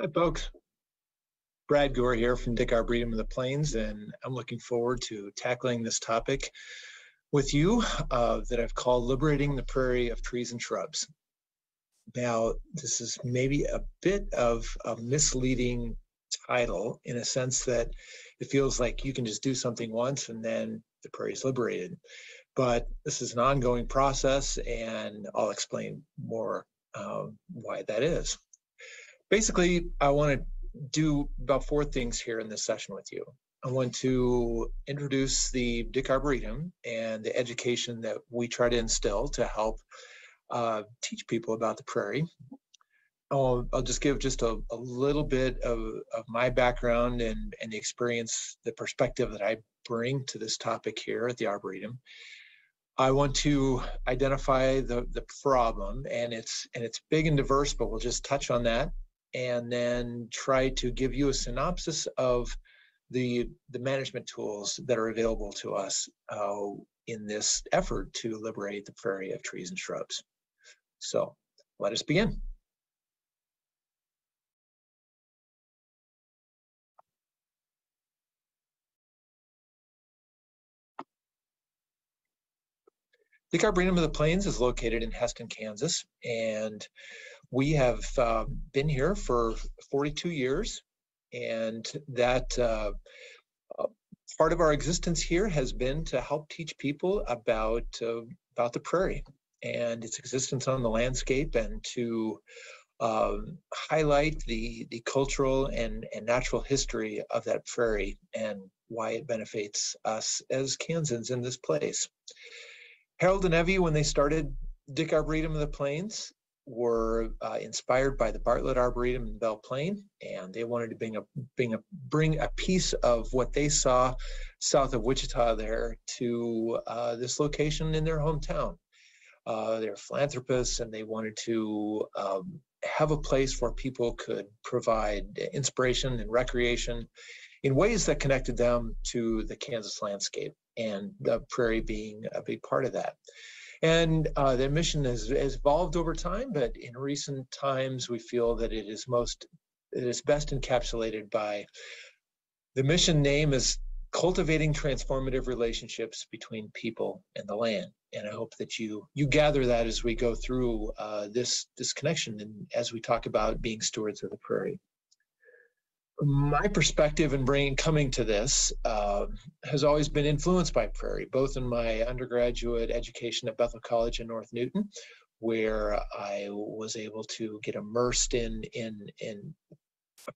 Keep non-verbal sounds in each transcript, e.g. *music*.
Hi, folks. Brad Guhr here from Dyck Arboretum of the Plains, and I'm looking forward to tackling this topic with you uh, that I've called Liberating the Prairie of Trees and Shrubs. Now, this is maybe a bit of a misleading title in a sense that it feels like you can just do something once and then the prairie is liberated. But this is an ongoing process, and I'll explain more um, why that is basically, I want to do about four things here in this session with you. I want to introduce the Dyck Arboretum and the education that we try to instill to help uh, teach people about the prairie. I'll, I'll just give just a, a little bit of, of my background and, and the experience, the perspective that I bring to this topic here at the Arboretum. I want to identify the, the problem and it's and it's big and diverse, but we'll just touch on that and then try to give you a synopsis of the the management tools that are available to us uh, in this effort to liberate the prairie of trees and shrubs. So let us begin. The Arboretum of the Plains is located in Hesston, Kansas, and we have uh, been here for 42 years, and that uh, uh, part of our existence here has been to help teach people about uh, about the prairie and its existence on the landscape, and to um, highlight the the cultural and and natural history of that prairie and why it benefits us as Kansans in this place. Harold and Evie, when they started Dyck Arboretum of the Plains, were uh, inspired by the Bartlett Arboretum in Belle Plaine, and they wanted to bring a bring a bring a piece of what they saw south of Wichita there to uh, this location in their hometown. Uh, they're philanthropists, and they wanted to um, have a place where people could provide inspiration and recreation in ways that connected them to the Kansas landscape, and the prairie being a big part of that. And uh, the mission has, has evolved over time, but in recent times, we feel that it is most, it is best encapsulated by the mission name is cultivating transformative relationships between people and the land. And I hope that you you gather that as we go through uh, this this connection and as we talk about being stewards of the prairie my perspective in bringing coming to this uh, has always been influenced by prairie, both in my undergraduate education at Bethel College in North Newton, where I was able to get immersed in in in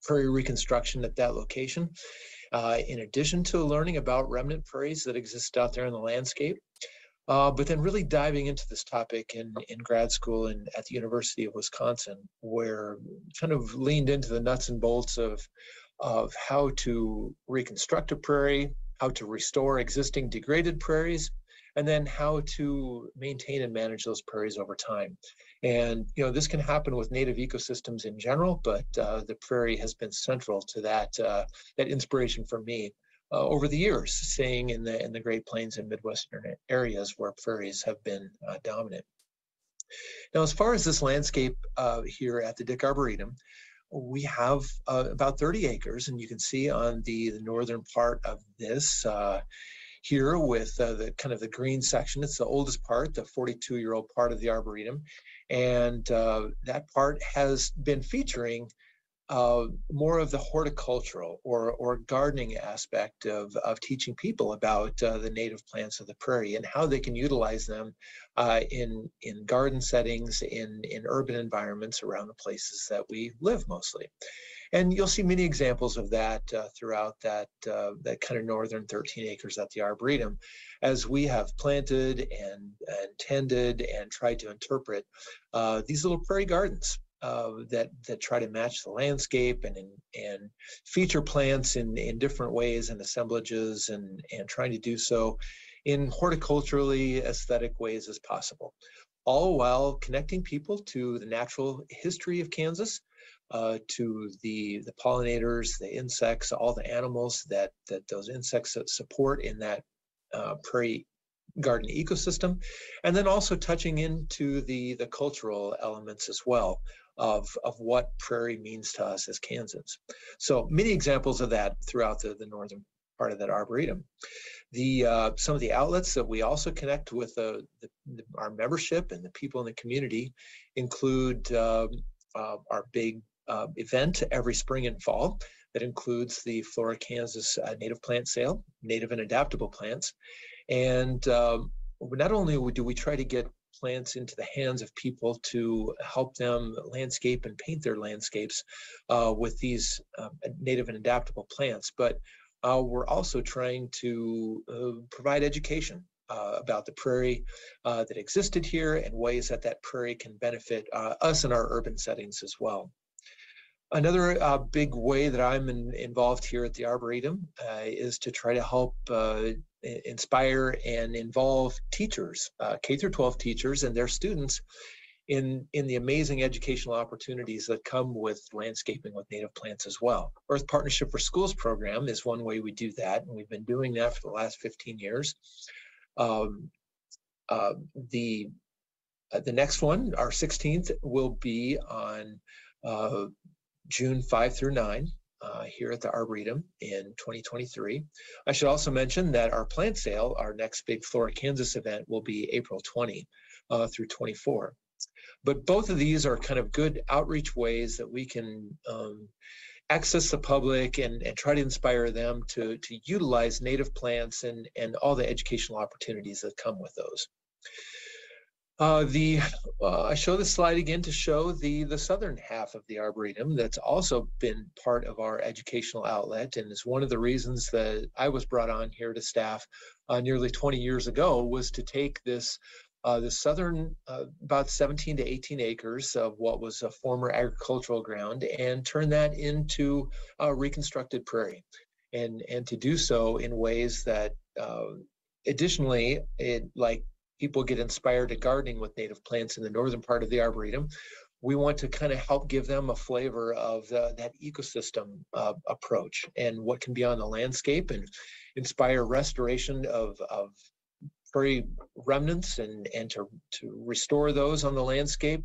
prairie reconstruction at that location. Uh, in addition to learning about remnant prairies that exist out there in the landscape, uh, but then really diving into this topic in, in grad school and at the University of Wisconsin, where kind of leaned into the nuts and bolts of, of how to reconstruct a prairie, how to restore existing degraded prairies, and then how to maintain and manage those prairies over time. And you know this can happen with native ecosystems in general, but uh, the prairie has been central to that uh, that inspiration for me uh, over the years, staying in the in the Great Plains and Midwestern areas where prairies have been uh, dominant. Now, as far as this landscape uh, here at the Dyck Arboretum, we have uh, about 30 acres, and you can see on the, the northern part of this uh, here with uh, the kind of the green section. It's the oldest part, the 42 year old part of the Arboretum. And that part has been featuring uh, more of the horticultural or, or gardening aspect of, of teaching people about uh, the native plants of the prairie and how they can utilize them uh, in, in garden settings, in, in urban environments around the places that we live mostly. And you'll see many examples of that uh, throughout that, uh, that kind of northern 13 acres at the Arboretum as we have planted and, and tended and tried to interpret uh, these little prairie gardens uh, that that try to match the landscape and and feature plants in in different ways and assemblages and and trying to do so in horticulturally aesthetic ways as possible. All while connecting people to the natural history of Kansas uh, to the the pollinators the insects all the animals that that those insects support in that uh, prairie garden ecosystem. And then also touching into the the cultural elements as well of, of what prairie means to us as Kansans. So many examples of that throughout the, the northern part of that arboretum. The uh, some of the outlets that we also connect with uh, the, the, our membership and the people in the community include um, uh, our big uh, event every spring and fall that includes the Flora Kansas uh, native plant sale, native and adaptable plants. And um, not only do we try to get plants into the hands of people to help them landscape and paint their landscapes uh, with these uh, native and adaptable plants, but uh, we're also trying to uh, provide education uh, about the prairie uh, that existed here and ways that that prairie can benefit us in our urban settings as well. Another uh, big way that I'm in, involved here at the Arboretum uh, is to try to help uh, inspire and involve teachers, uh, K through 12 teachers and their students in, in the amazing educational opportunities that come with landscaping with native plants as well. Earth Partnership for Schools program is one way we do that, and we've been doing that for the last 15 years. Um, uh, the uh, the next one, our 16th, will be on uh, June 5 through 9 uh, here at the Arboretum in 2023. I should also mention that our plant sale, our next big Flora Kansas event, will be April 20 uh, through 24. But both of these are kind of good outreach ways that we can um, access the public and, and try to inspire them to, to utilize native plants and, and all the educational opportunities that come with those. Uh, the uh, I show this slide again to show the the southern half of the arboretum that's also been part of our educational outlet and is one of the reasons that I was brought on here to staff uh, nearly 20 years ago was to take this uh, the southern uh, about 17 to 18 acres of what was a former agricultural ground and turn that into a reconstructed prairie. And and to do so in ways that uh, additionally it like people get inspired to gardening with native plants in the northern part of the arboretum we want to kind of help give them a flavor of the, that ecosystem uh, approach and what can be on the landscape and inspire restoration of, of prairie remnants and, and to, to restore those on the landscape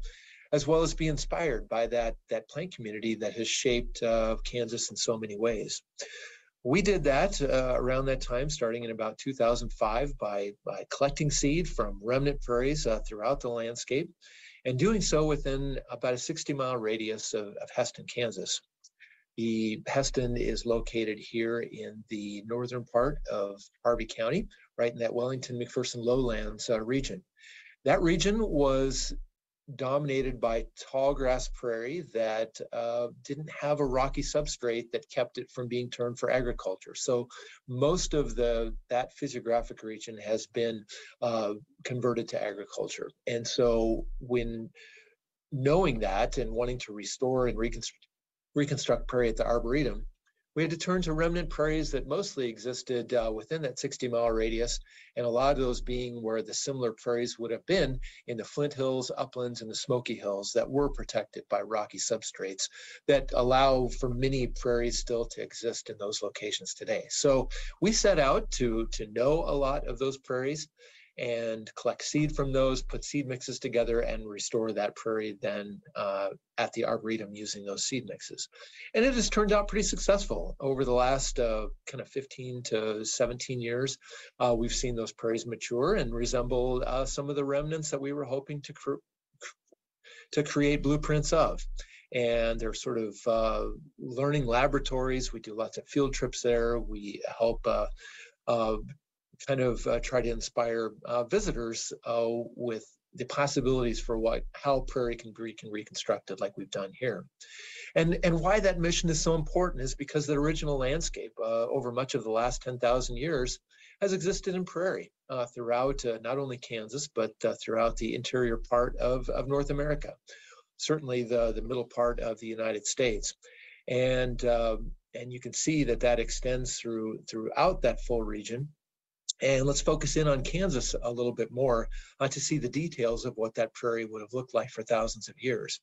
as well as be inspired by that, that plant community that has shaped uh, Kansas in so many ways we did that uh, around that time, starting in about 2005, by, by collecting seed from remnant prairies uh, throughout the landscape, and doing so within about a 60 mile radius of, of Hesston, Kansas. The Hesston is located here in the northern part of Harvey County, right in that Wellington McPherson lowlands uh, region. That region was dominated by tall grass prairie that uh, didn't have a rocky substrate that kept it from being turned for agriculture. So most of the that physiographic region has been uh, converted to agriculture. And so when knowing that and wanting to restore and reconstruct, reconstruct prairie at the Arboretum, we had to turn to remnant prairies that mostly existed uh, within that 60 mile radius, and a lot of those being where the similar prairies would have been in the Flint Hills, uplands, and the Smoky Hills that were protected by rocky substrates that allow for many prairies still to exist in those locations today. So we set out to, to know a lot of those prairies and collect seed from those, put seed mixes together, and restore that prairie then uh, at the Arboretum using those seed mixes. And it has turned out pretty successful over the last uh, kind of 15 to 17 years. Uh, we've seen those prairies mature and resemble uh, some of the remnants that we were hoping to, to create blueprints of and they're sort of uh, learning laboratories. We do lots of field trips there. We help uh, uh, kind of uh, try to inspire uh, visitors uh, with the possibilities for what how prairie can be can reconstructed like we've done here. And and why that mission is so important is because the original landscape uh, over much of the last 10,000 years has existed in prairie uh, throughout uh, not only Kansas but throughout the interior part of, of North America certainly the the middle part of the United States. And um, and you can see that that extends through throughout that full region and let's focus in on Kansas a little bit more uh, to see the details of what that prairie would have looked like for thousands of years.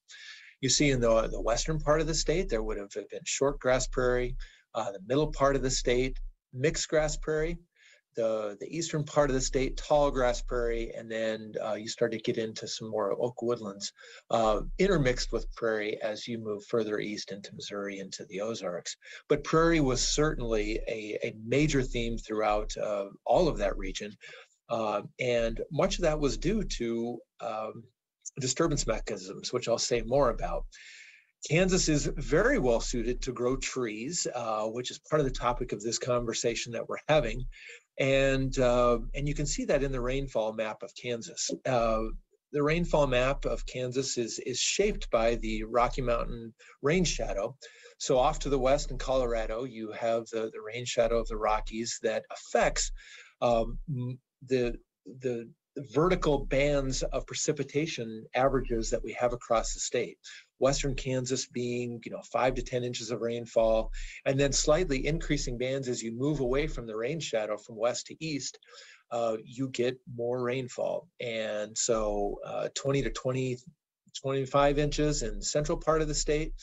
You see in the, the western part of the state, there would have been short grass prairie, uh, the middle part of the state, mixed grass prairie. The, the eastern part of the state, tall grass prairie, and then uh, you start to get into some more oak woodlands uh, intermixed with prairie as you move further east into Missouri, into the Ozarks. But prairie was certainly a, a major theme throughout uh, all of that region. Uh, and much of that was due to um, disturbance mechanisms, which I'll say more about. Kansas is very well suited to grow trees, uh, which is part of the topic of this conversation that we're having. And, uh, and you can see that in the rainfall map of Kansas. Uh, the rainfall map of Kansas is, is shaped by the Rocky Mountain rain shadow. So off to the west in Colorado, you have the, the rain shadow of the Rockies that affects um, the, the vertical bands of precipitation averages that we have across the state. Western Kansas being, you know, five to 10 inches of rainfall, and then slightly increasing bands as you move away from the rain shadow from west to east, uh, you get more rainfall. And so uh, 20 to 20, 25 inches in central part of the state,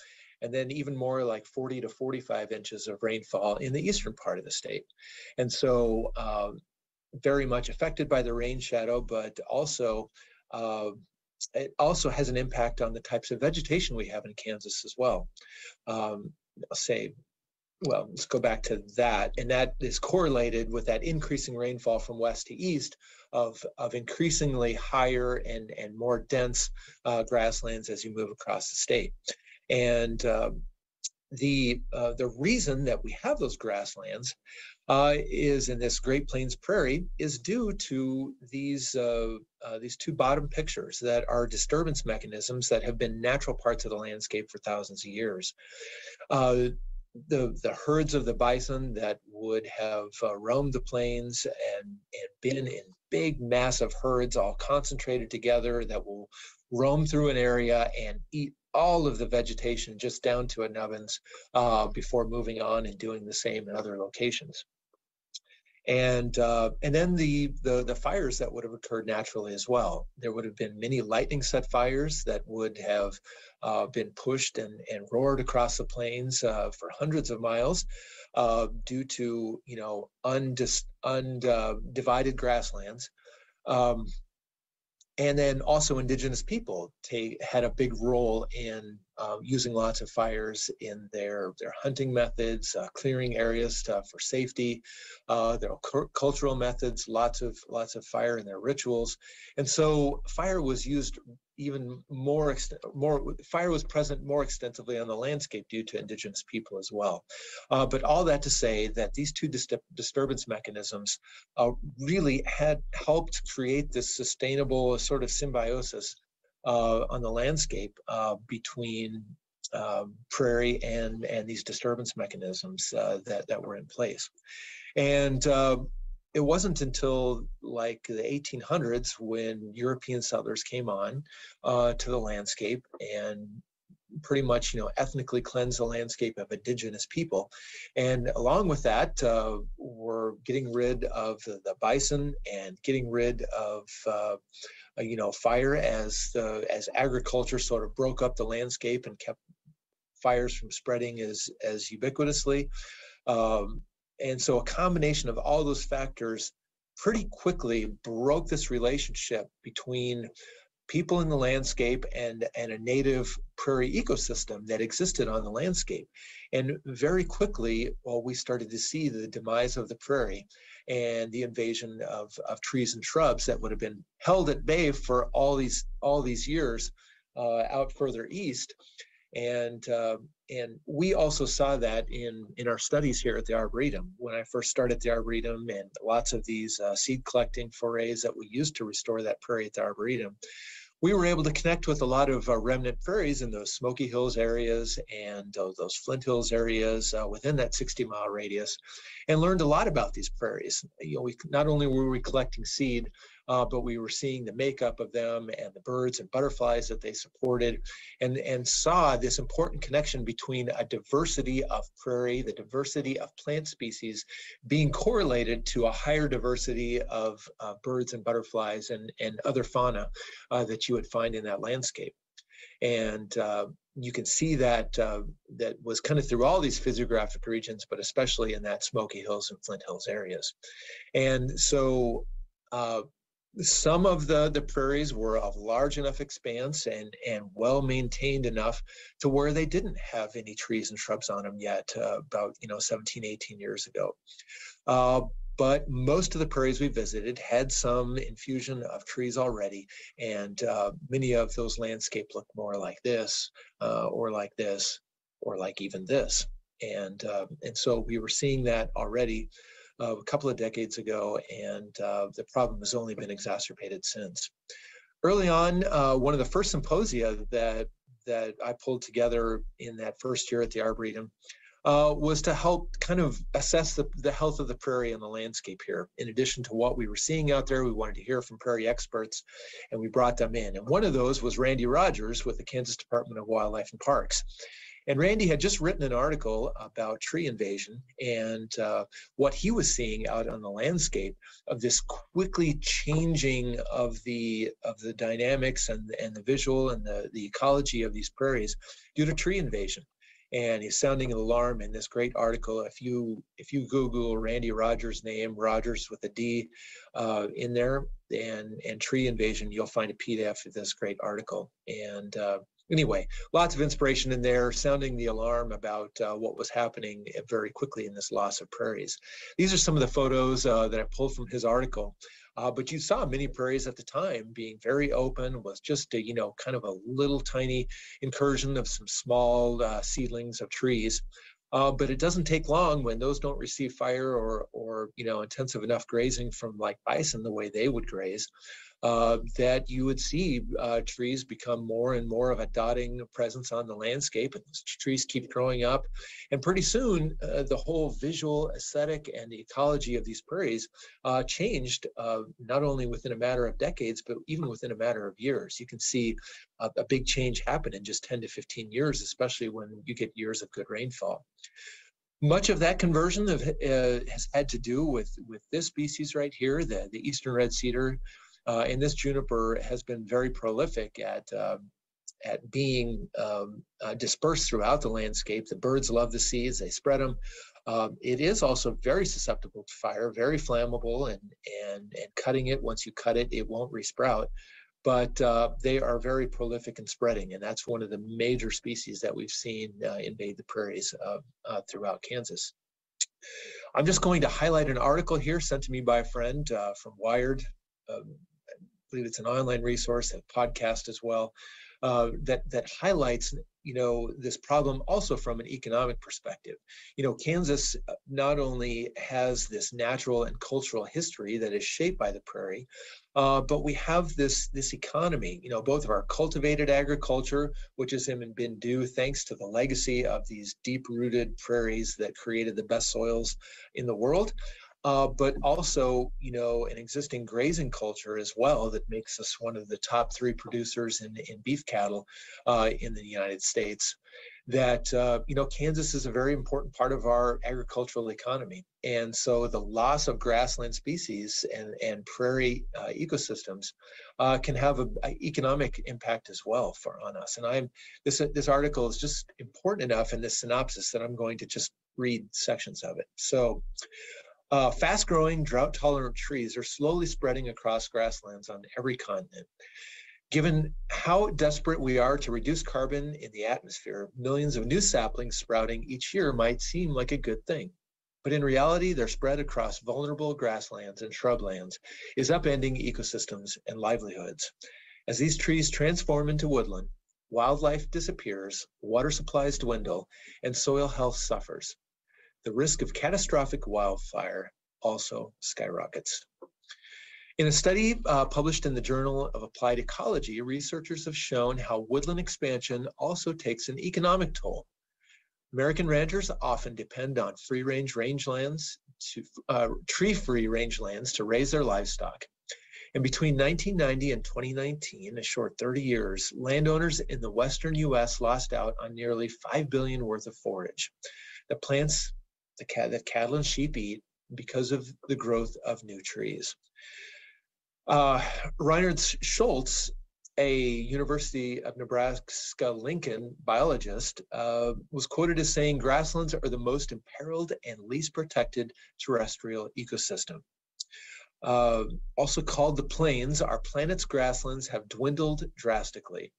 and then even more like 40 to 45 inches of rainfall in the eastern part of the state. And so uh, very much affected by the rain shadow, but also uh, it also has an impact on the types of vegetation we have in Kansas as well. Um, I'll say, well, let's go back to that. And that is correlated with that increasing rainfall from west to east of, of increasingly higher and, and more dense uh, grasslands as you move across the state. And um, the, uh, the reason that we have those grasslands uh, is in this Great Plains prairie is due to these uh, uh, these two bottom pictures that are disturbance mechanisms that have been natural parts of the landscape for thousands of years. Uh, the the herds of the bison that would have uh, roamed the plains and and been in big massive herds all concentrated together that will roam through an area and eat all of the vegetation just down to a nubbins uh, before moving on and doing the same in other locations and uh, and then the, the the fires that would have occurred naturally as well. There would have been many lightning set fires that would have uh, been pushed and, and roared across the plains uh, for hundreds of miles uh, due to you know undis, undivided grasslands. Um, and then also indigenous people take, had a big role in uh, using lots of fires in their their hunting methods, uh, clearing areas to, for safety, uh, their cultural methods, lots of lots of fire in their rituals, and so fire was used even more more fire was present more extensively on the landscape due to indigenous people as well. Uh, but all that to say that these two dis disturbance mechanisms uh, really had helped create this sustainable sort of symbiosis uh, on the landscape uh, between um, prairie and and these disturbance mechanisms uh, that that were in place, and uh, it wasn't until like the 1800s when European settlers came on uh, to the landscape and pretty much you know ethnically cleanse the landscape of indigenous people. And along with that uh, we're getting rid of the, the, bison and getting rid of uh, uh, you know, fire as the as agriculture sort of broke up the landscape and kept fires from spreading as as ubiquitously. Um, and so a combination of all those factors pretty quickly broke this relationship between people in the landscape and, and a native prairie ecosystem that existed on the landscape. And very quickly, well, we started to see the demise of the prairie and the invasion of, of trees and shrubs that would have been held at bay for all these all these years uh, out further east. And uh, and we also saw that in in our studies here at the Arboretum. When I first started the Arboretum, and lots of these uh, seed collecting forays that we used to restore that prairie at the Arboretum, we were able to connect with a lot of uh, remnant prairies in those Smoky Hills areas and uh, those Flint Hills areas uh, within that 60 mile radius and learned a lot about these prairies. You know, we not only were we collecting seed, uh, but we were seeing the makeup of them and the birds and butterflies that they supported and, and saw this important connection between a diversity of prairie, the diversity of plant species being correlated to a higher diversity of uh, birds and butterflies and, and other fauna uh, that you would find in that landscape. And uh, you can see that uh, that was kind of through all these physiographic regions, but especially in that Smoky Hills and Flint Hills areas. And so uh, some of the, the prairies were of large enough expanse and, and well maintained enough to where they didn't have any trees and shrubs on them yet uh, about, you know, 17, 18 years ago. Uh, but most of the prairies we visited had some infusion of trees already, and uh, many of those landscapes look more like this, uh, or like this, or like even this. And uh, and so we were seeing that already uh, a couple of decades ago, and uh, the problem has only been exacerbated since. Early on, uh, one of the first symposia that that I pulled together in that first year at the Arboretum uh, was to help kind of assess the, the health of the prairie and the landscape here. In addition to what we were seeing out there, we wanted to hear from prairie experts, and we brought them in. And one of those was Randy Rodgers with the Kansas Department of Wildlife and Parks. And Randy had just written an article about tree invasion and uh, what he was seeing out on the landscape of this quickly changing of the of the dynamics and and the visual and the the ecology of these prairies due to tree invasion and he's sounding an alarm in this great article. If you if you Google Randy Rodgers' name, Rodgers with a D, uh, in there, and and tree invasion, you'll find a PDF of this great article. And uh, anyway, lots of inspiration in there, sounding the alarm about uh, what was happening very quickly in this loss of prairies. These are some of the photos uh, that I pulled from his article. Uh, but you saw many prairies at the time being very open, was just a, you know, kind of a little tiny incursion of some small uh, seedlings of trees. Uh, but it doesn't take long when those don't receive fire or, or you know, intensive enough grazing from like bison the way they would graze uh, that you would see uh, trees become more and more of a dotting presence on the landscape, and trees keep growing up. And pretty soon, uh, the whole visual aesthetic and the ecology of these prairies uh, changed uh, not only within a matter of decades, but even within a matter of years. You can see a, a big change happen in just 10 to 15 years, especially when you get years of good rainfall much of that conversion of, uh, has had to do with with this species right here, the, the eastern red cedar, uh, and this juniper has been very prolific at um, at being um, uh, dispersed throughout the landscape. The birds love the seeds; they spread them. Um, it is also very susceptible to fire, very flammable, and and and cutting it once you cut it, it won't resprout. But uh, they are very prolific in spreading, and that's one of the major species that we've seen uh, invade the prairies uh, uh, throughout Kansas. I'm just going to highlight an article here sent to me by a friend from Wired. Um, believe it's an online resource, a podcast as well, uh, that that highlights you know this problem also from an economic perspective. You know, Kansas uh, not only has this natural and cultural history that is shaped by the prairie, uh, but we have this this economy. You know, both of our cultivated agriculture, which has been due thanks to the legacy of these deep-rooted prairies that created the best soils in the world uh, but also, you know, an existing grazing culture as well that makes us one of the top three producers in, in beef cattle uh, in the United States. That, uh, you know, Kansas is a very important part of our agricultural economy. And so the loss of grassland species and, and prairie uh, ecosystems uh, can have an economic impact as well for on us. And I'm this this article is just important enough in this synopsis that I'm going to just read sections of it. So uh, fast growing, drought tolerant trees are slowly spreading across grasslands on every continent. Given how desperate we are to reduce carbon in the atmosphere, millions of new saplings sprouting each year might seem like a good thing. But in reality, their spread across vulnerable grasslands and shrublands is upending ecosystems and livelihoods. As these trees transform into woodland, wildlife disappears, water supplies dwindle, and soil health suffers the risk of catastrophic wildfire also skyrockets. In a study uh, published in the Journal of Applied Ecology, researchers have shown how woodland expansion also takes an economic toll. American ranchers often depend on free-range rangelands to uh, tree-free rangelands to raise their livestock. And between 1990 and 2019, a short 30 years, landowners in the western U.S. lost out on nearly 5 billion worth of forage. The plants the cat that cattle and sheep eat because of the growth of new trees. Uh, Reinhard Schulze a University of Nebraska Lincoln biologist uh, was quoted as saying grasslands are the most imperiled and least protected terrestrial ecosystem. Uh, also called the plains, our planet's grasslands have dwindled drastically.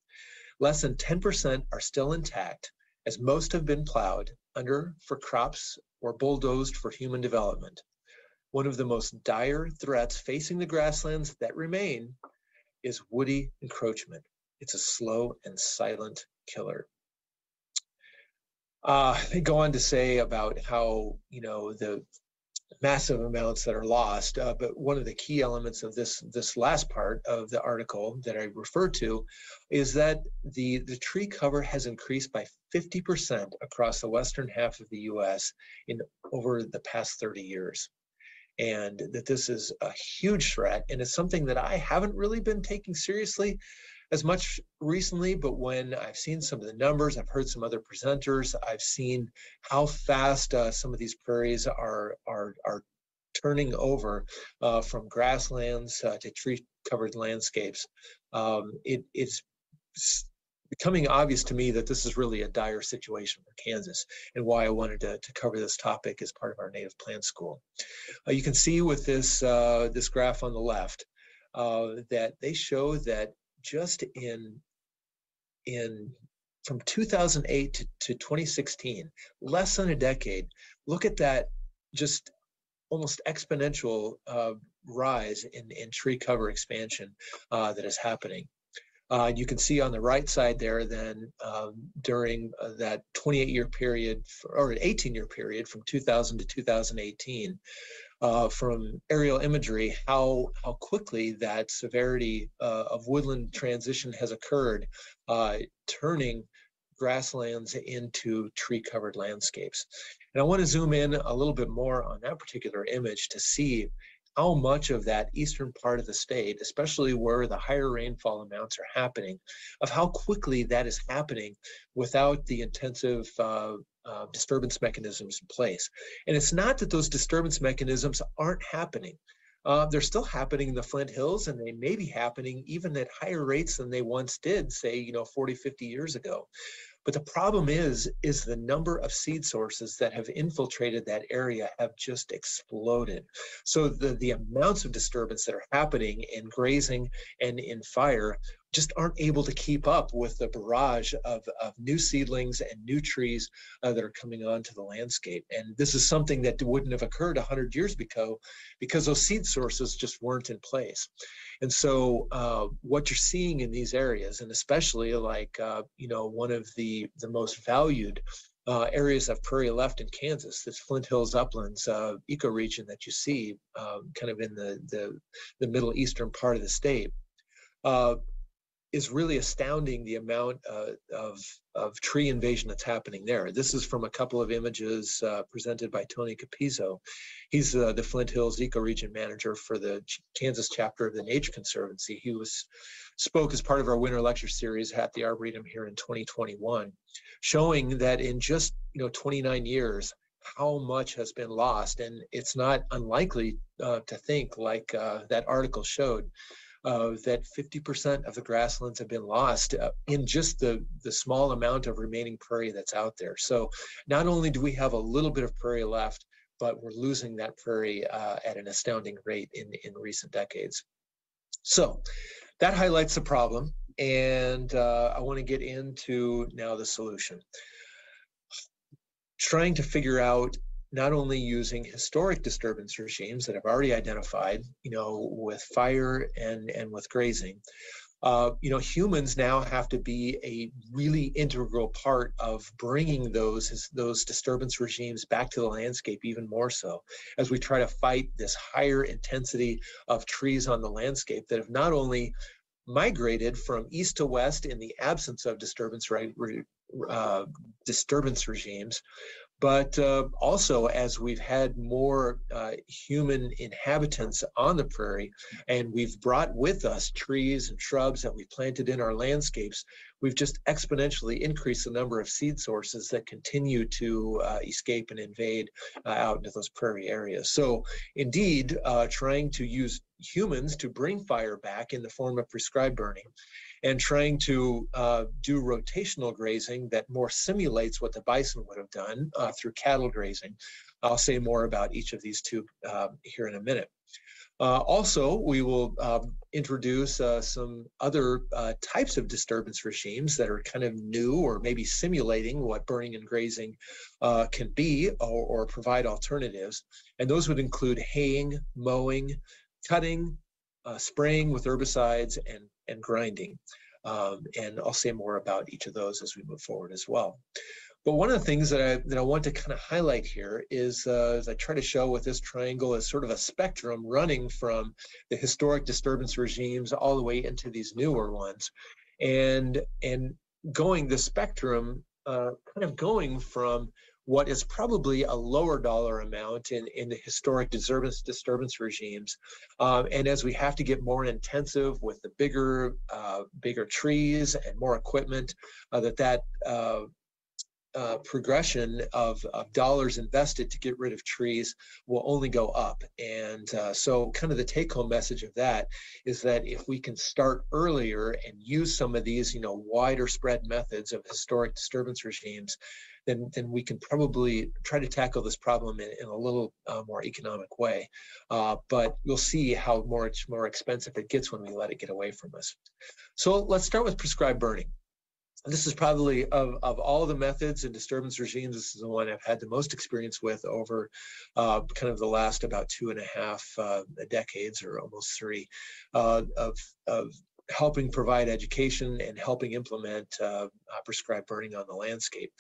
Less than 10% are still intact, as most have been plowed under for crops or bulldozed for human development. One of the most dire threats facing the grasslands that remain is woody encroachment. It's a slow and silent killer. Uh, they go on to say about how, you know, the massive amounts that are lost. Uh, but one of the key elements of this this last part of the article that I refer to is that the the tree cover has increased by 50% across the western half of the U.S. in over the past 30 years and that this is a huge threat and it's something that I haven't really been taking seriously as much recently, but when I've seen some of the numbers, I've heard some other presenters, I've seen how fast uh, some of these prairies are are are turning over uh, from grasslands uh, to tree-covered landscapes. Um, it, it's becoming obvious to me that this is really a dire situation for Kansas and why I wanted to, to cover this topic as part of our native plant school. Uh, you can see with this, uh, this graph on the left uh, that they show that just in, in from 2008 to, to 2016, less than a decade, look at that just almost exponential uh, rise in, in tree cover expansion uh, that is happening. Uh, you can see on the right side there then um, during uh, that 28 year period or an 18 year period from 2000 to 2018 uh, from aerial imagery how how quickly that severity uh, of woodland transition has occurred uh, turning grasslands into tree covered landscapes. And I want to zoom in a little bit more on that particular image to see how much of that eastern part of the state, especially where the higher rainfall amounts are happening, of how quickly that is happening without the intensive uh, uh, disturbance mechanisms in place. And it's not that those disturbance mechanisms aren't happening. Uh, they're still happening in the Flint Hills, and they may be happening even at higher rates than they once did, say, you know, 40, 50 years ago. But the problem is, is the number of seed sources that have infiltrated that area have just exploded. So the, the amounts of disturbance that are happening in grazing and in fire just aren't able to keep up with the barrage of, of new seedlings and new trees uh, that are coming onto the landscape. And this is something that wouldn't have occurred 100 years ago because those seed sources just weren't in place. And so uh, what you're seeing in these areas, and especially like, uh, you know, one of the, the most valued uh, areas of prairie left in Kansas, this Flint Hills uplands uh, ecoregion that you see um, kind of in the, the, the middle eastern part of the state. Uh, is really astounding the amount uh, of, of tree invasion that's happening there. This is from a couple of images uh, presented by Tony Capizzo. He's uh, the Flint Hills Ecoregion Manager for the Kansas chapter of the Nature Conservancy. He was spoke as part of our winter lecture series at the Arboretum here in 2021, showing that in just you know 29 years, how much has been lost. And it's not unlikely uh, to think, like uh, that article showed, uh, that 50% of the grasslands have been lost uh, in just the, the small amount of remaining prairie that's out there. So not only do we have a little bit of prairie left, but we're losing that prairie uh, at an astounding rate in, in recent decades. So that highlights the problem. And uh, I want to get into now the solution. Trying to figure out not only using historic disturbance regimes that I've already identified, you know, with fire and, and with grazing, uh, you know, humans now have to be a really integral part of bringing those those disturbance regimes back to the landscape even more so as we try to fight this higher intensity of trees on the landscape that have not only migrated from east to west in the absence of disturbance uh, disturbance regimes, but uh, also, as we've had more uh, human inhabitants on the prairie, and we've brought with us trees and shrubs that we've planted in our landscapes, we've just exponentially increased the number of seed sources that continue to uh, escape and invade uh, out into those prairie areas. So, indeed, uh, trying to use humans to bring fire back in the form of prescribed burning and trying to uh, do rotational grazing that more simulates what the bison would have done uh, through cattle grazing. I'll say more about each of these two uh, here in a minute. Uh, also, we will um, introduce uh, some other uh, types of disturbance regimes that are kind of new or maybe simulating what burning and grazing uh, can be or, or, provide alternatives. And those would include haying, mowing, cutting, uh, spraying with herbicides, and, and grinding. Um, and I'll say more about each of those as we move forward as well. But one of the things that I that I want to kind of highlight here is, uh, as I try to show with this triangle, is sort of a spectrum running from the historic disturbance regimes all the way into these newer ones, and and going the spectrum, uh, kind of going from what is probably a lower dollar amount in, in the historic disturbance disturbance regimes. Um, and as we have to get more intensive with the bigger uh, bigger trees and more equipment, uh, that that uh, uh, progression of, of, dollars invested to get rid of trees will only go up. And uh, so, kind of the take home message of that is that if we can start earlier and use some of these, you know, wider spread methods of historic disturbance regimes, then, then we can probably try to tackle this problem in, in a little uh, more economic way. Uh, but we'll see how much more expensive it gets when we let it get away from us. So let's start with prescribed burning this is probably of, of all the methods and disturbance regimes, this is the one I've had the most experience with over uh, kind of the last about two and a half uh, decades or almost three uh, of, of helping provide education and helping implement uh, uh, prescribed burning on the landscape.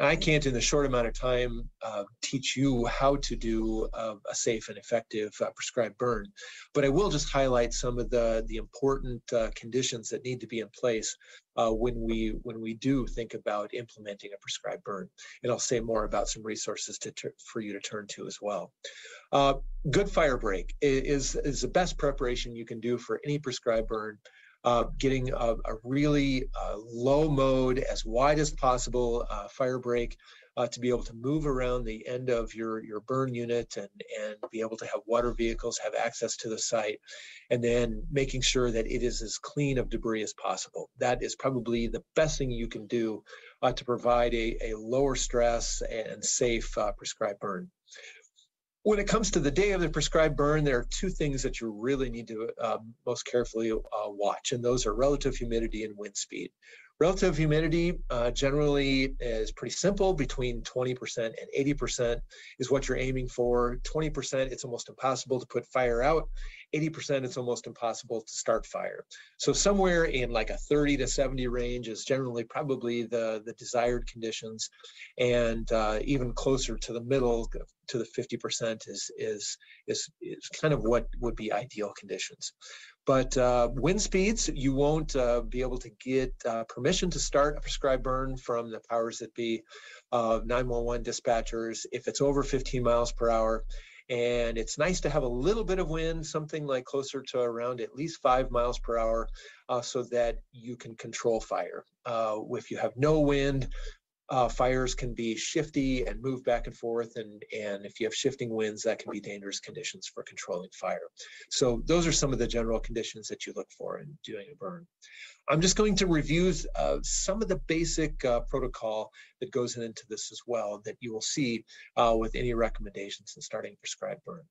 And I can't, in the short amount of time, uh, teach you how to do uh, a safe and effective uh, prescribed burn, but I will just highlight some of the the important uh, conditions that need to be in place when we when we do think about implementing a prescribed burn. And I'll say more about some resources to for you to turn to as well. good fire break is is the best preparation you can do for any prescribed burn uh, getting a, a really uh, low mowed, as wide as possible uh, fire break uh, to be able to move around the end of your, your burn unit and, and be able to have water vehicles have access to the site, and then making sure that it is as clean of debris as possible. That is probably the best thing you can do uh, to provide a, a lower stress and safe uh, prescribed burn. When it comes to the day of the prescribed burn, there are two things that you really need to uh, most carefully uh, watch, and those are relative humidity and wind speed. Relative humidity uh, generally is pretty simple, between 20% and 80% is what you're aiming for. 20%, it's almost impossible to put fire out. 80%, it's almost impossible to start fire. So somewhere in like a 30 to 70 range is generally probably the, the desired conditions. And uh, even closer to the middle, to the 50% is, is, is, is kind of what would be ideal conditions. But uh, wind speeds, you won't uh, be able to get uh, permission to start a prescribed burn from the powers that be, uh, 911 dispatchers. If it's over 15 miles per hour, and it's nice to have a little bit of wind, something like closer to around at least five miles per hour, uh, so that you can control fire. Uh, if you have no wind, uh, fires can be shifty and move back and forth. And, and if you have shifting winds, that can be dangerous conditions for controlling fire. So those are some of the general conditions that you look for in doing a burn. I'm just going to review uh, some of the basic uh, protocol that goes into this as well that you will see uh, with any recommendations in starting prescribed burn.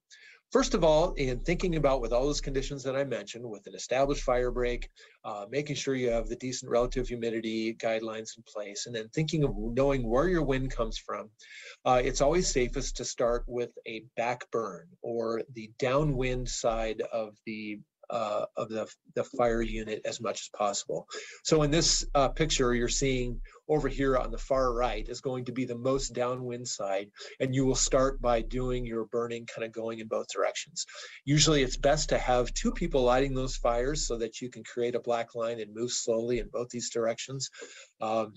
First of all, in thinking about with all those conditions that I mentioned, with an established fire break, uh, making sure you have the decent relative humidity guidelines in place, and then thinking of knowing where your wind comes from, uh, it's always safest to start with a back burn or the downwind side of the uh, of the, the fire unit as much as possible. So in this uh, picture, you're seeing over here on the far right is going to be the most downwind side, and you will start by doing your burning kind of going in both directions. Usually it's best to have two people lighting those fires so that you can create a black line and move slowly in both these directions. Um,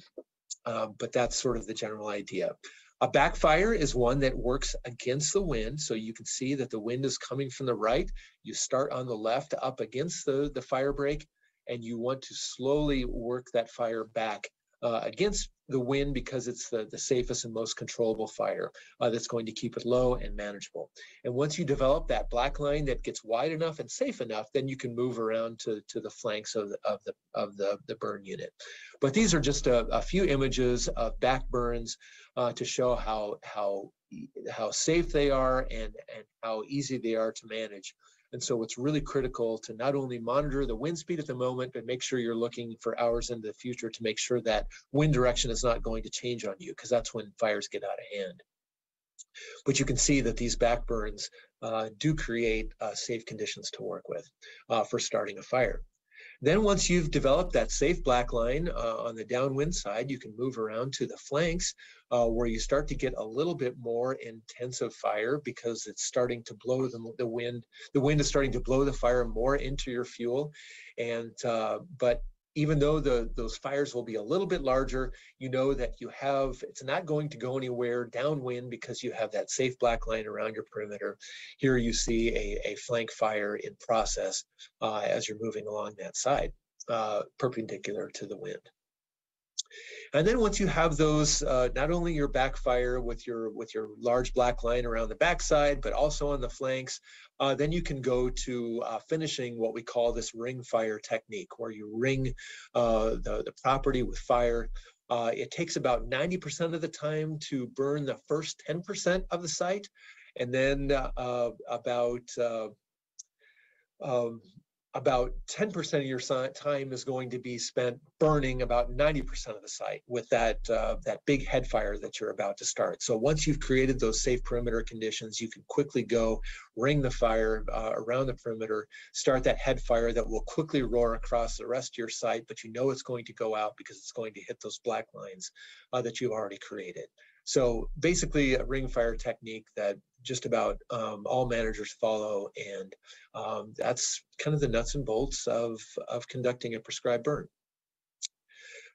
uh, but that's sort of the general idea. A backfire is one that works against the wind. So you can see that the wind is coming from the right. You start on the left up against the, the fire break, and you want to slowly work that fire back uh, against the wind because it's the, the safest and most controllable fire uh, that's going to keep it low and manageable. And once you develop that black line that gets wide enough and safe enough, then you can move around to, to the flanks of the, of the, of the, the burn unit. But these are just a, a few images of back burns uh, to show how, how, how safe they are and, and how easy they are to manage. And so it's really critical to not only monitor the wind speed at the moment, but make sure you're looking for hours into the future to make sure that wind direction is not going to change on you, because that's when fires get out of hand. But you can see that these backburns uh, do create uh, safe conditions to work with uh, for starting a fire. Then once you've developed that safe black line uh, on the downwind side, you can move around to the flanks uh, where you start to get a little bit more intensive fire because it's starting to blow the, the wind. The wind is starting to blow the fire more into your fuel. And, uh, but even though the those fires will be a little bit larger, you know that you have it's not going to go anywhere downwind because you have that safe black line around your perimeter. Here you see a, a flank fire in process uh, as you're moving along that side, uh, perpendicular to the wind. And then once you have those, uh, not only your backfire with your with your large black line around the backside, but also on the flanks, uh, then you can go to uh, finishing what we call this ring fire technique, where you ring uh, the, the property with fire. Uh, it takes about 90% of the time to burn the first 10% of the site, and then uh, about um, about 10% of your time is going to be spent burning about 90% of the site with that uh, that big head fire that you're about to start. So once you've created those safe perimeter conditions, you can quickly go ring the fire uh, around the perimeter, start that head fire that will quickly roar across the rest of your site, but you know it's going to go out because it's going to hit those black lines uh, that you've already created. So basically a ring fire technique that just about um, all managers follow. And um, that's kind of the nuts and bolts of, of conducting a prescribed burn.